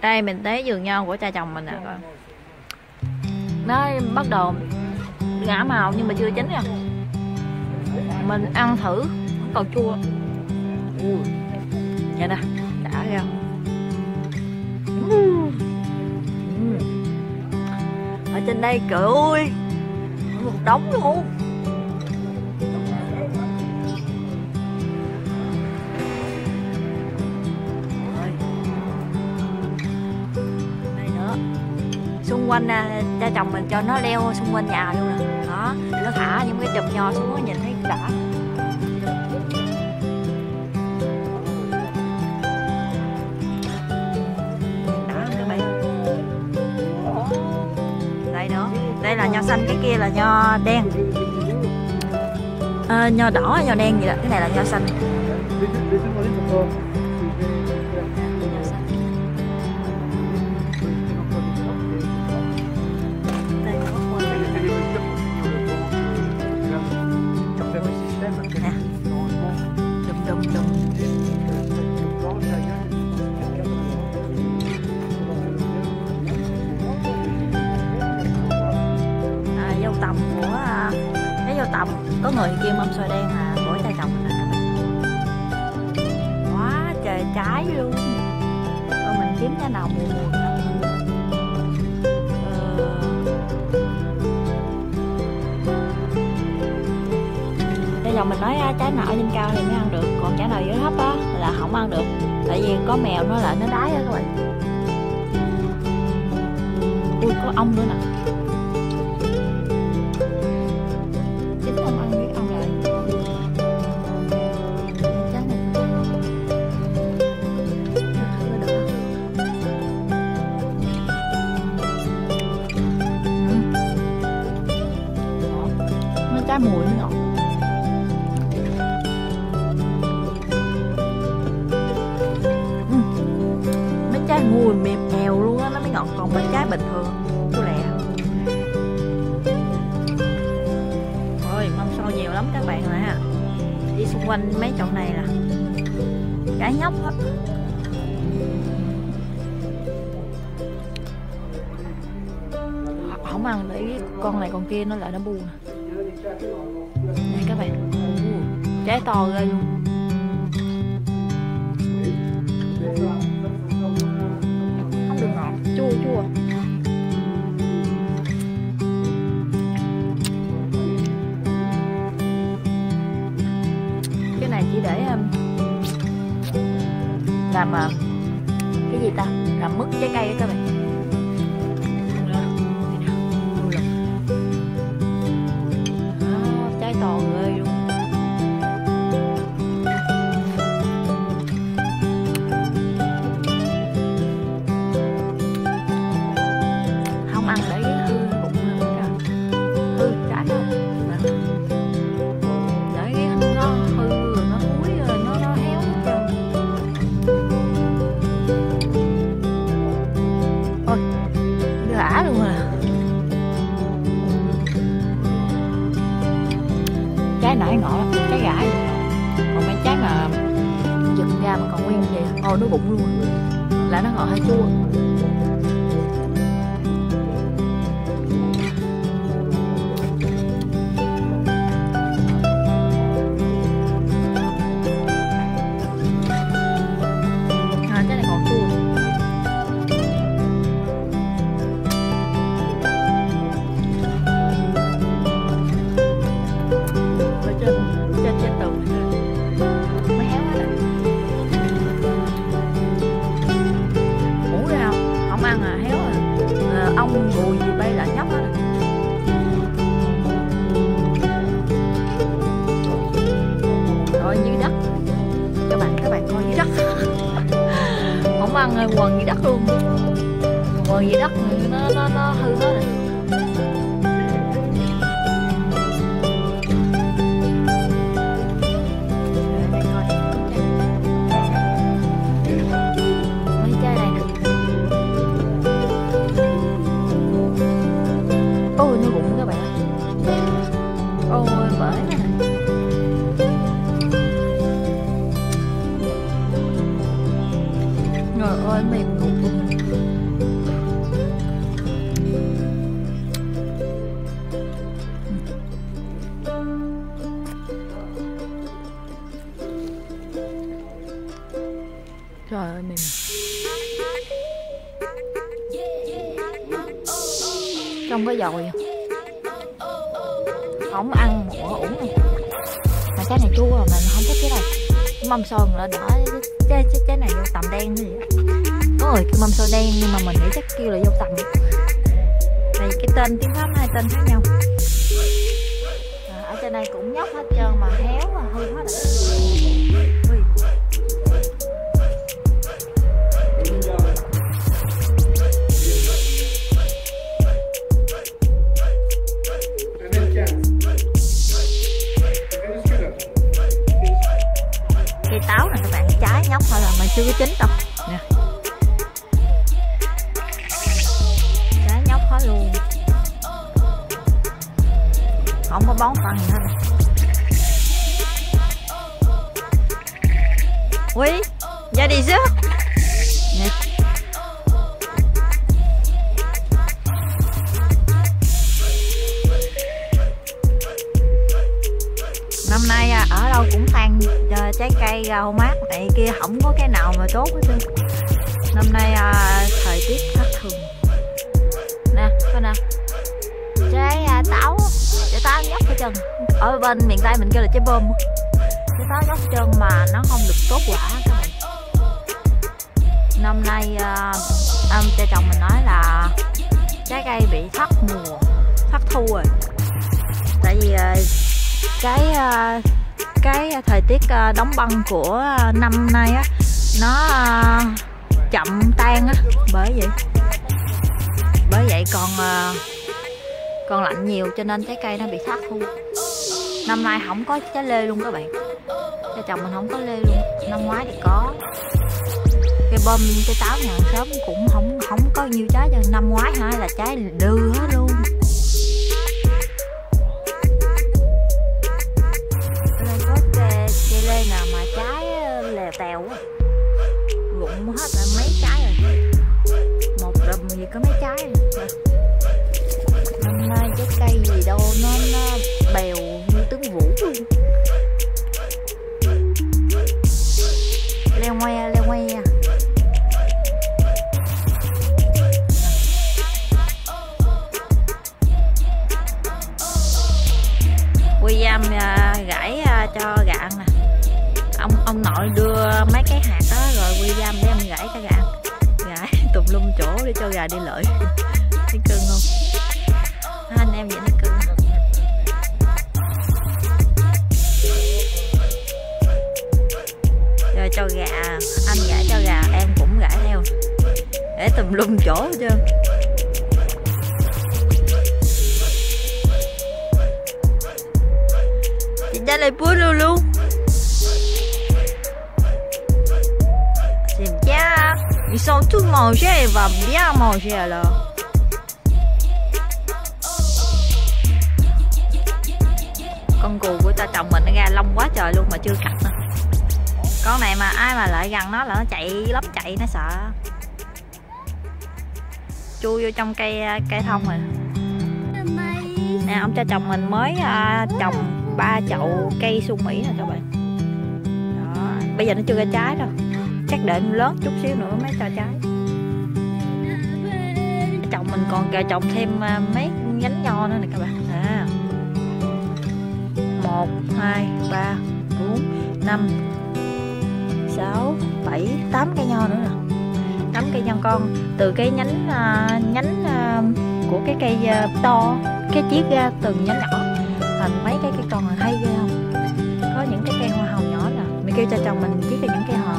đây mình tới vườn nho của cha chồng mình nè coi nó bắt đầu ngã màu nhưng mà chưa chín nha. Mình ăn thử còn chua. Vậy nè đã ra ở trên đây trời ơi một đống luôn xung quanh à, cha chồng mình cho nó leo xung quanh nhà luôn nè. Đó nó thả những cái chùm nho xuống nó nhìn thấy đã. Đây nữa đây là nho xanh cái kia là nho đen. À, nho đỏ nho đen gì đó cái này là nho xanh. Mâm xoài đen mà mỗi tay trồng mình nè các bạn quá trời trái luôn. Rồi mình kiếm cái nào mùa mùa ờ. Bây giờ mình nói à, trái nào ở trên cao thì mới ăn được. Còn trái nào dưới thấp á là không ăn được. Tại vì có mèo nó lại nó đái á các bạn. Ui, có ong nữa nè. Nó mùi nó ngọt Ừ. mấy trái mùi mềm mèo luôn á, nó mới ngọt còn mấy trái bình thường. Tôi lẹ. Ôi, mâm xôi nhiều lắm các bạn nè đi xung quanh mấy chỗ này là cá nhóc á. Không ăn để con này con kia nó lại nó buồn này các bạn. Trái to ra luôn. Lá là nó ngọt hay chua. Ăn quần dưới đất luôn. Quần dưới đất nó nó nó hư hết rồi. Dồi. Không ăn một uống này mà. Cái này chua mà mình không thích cái này mâm sơn là đỏ cái, cái, cái này vô tầm đen gì có rồi cái mâm sơn đen nhưng mà mình nghĩ chắc kêu là vô tầm. Này cái tên tiếng pháp hai tên khác nhau. À, ở trên đây cũng nhóc hết trơn. Bón phân gì ui ra đi chứ năm nay à, ở đâu cũng tan trái cây à, rau mát này kia không có cái nào mà tốt hết trơn. Năm nay à, thời tiết thất thường. Nè coi nè trái à, táo cái táo nhóc cái chân ở bên miền tây mình kêu là trái bơm cái táo nhóc chân mà nó không được tốt quả. Các bạn năm nay à, ông cha chồng mình nói là trái cây bị thất mùa, thất thu rồi. Tại vì à, cái à, cái thời tiết đóng băng của năm nay á, nó chậm tan á. Bởi vậy bởi vậy còn còn lạnh nhiều cho nên trái cây nó bị thất thu năm nay không có trái lê luôn các bạn. Cho chồng mình không có lê luôn. Năm ngoái thì có. Cây bơm cây táo nhà sớm cũng không không có nhiều trái cho năm ngoái hả là trái đưa hết luôn. Mấy cái hạt đó, rồi quy William để em gãi cho gà. Ăn gãi tùm lum chỗ để cho gà đi lợi thấy cưng không? Anh em vậy nó cưng. Rồi cho gà, anh gãi cho gà, em cũng gãi theo. Để tùm lum chỗ chứ. Chị ra lại búa luôn luôn. Ils sont tous mangés et va bien manger alors. Con cù của ta chồng mình nó ra lông quá trời luôn mà chưa cắt nữa. Con này mà ai mà lại gần nó là nó chạy lắm chạy nó sợ. Chui vô trong cây cây thông rồi. Nè ông cha chồng mình mới uh, trồng ba chậu cây su mỹ nè các bạn. Đó, bây giờ nó chưa ra trái đâu chắc đợi lớn chút xíu nữa mới cho trái chồng mình còn trồng thêm à, mấy nhánh nho nữa nè các bạn. À. Một hai ba bốn năm sáu bảy tám cây nho nữa nè. Tám cây nho con từ cái nhánh uh, nhánh uh, của cái cây uh, to cái chiết ra từng nhánh nhỏ. Thành mấy cái cây con là hay ghê không? Có những cái cây hoa hồng nhỏ nè. Mình kêu cho chồng mình chiết ra những cây hoa hồng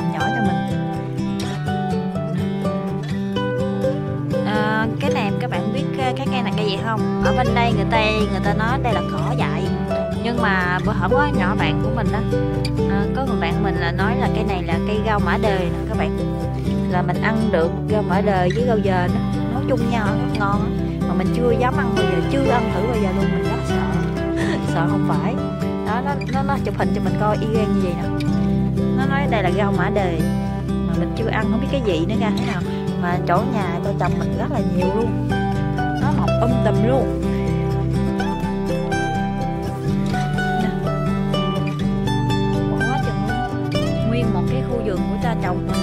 cái cây này cây gì không? Ở bên đây người ta người ta nói đây là cỏ dại. Nhưng mà bữa hổm có nhỏ bạn của mình đó à, có một bạn mình là nói là cây này là cây rau mã đời nè các bạn. Là mình ăn được rau mã đời với rau dền đó nói chung nhau rất ngon mà mình chưa dám ăn bao giờ chưa ăn thử bao giờ luôn mình rất sợ. Sợ không phải. Đó nó nó nó chụp hình cho mình coi y gan như vậy nè. Nó nói đây là rau mã đời mà mình chưa ăn không biết cái gì nữa nha thế nào mà chỗ nhà cho chồng mình rất là nhiều luôn nó mọc luôn Nè. quá chừng luôn nguyên một cái khu vườn của ta trồng.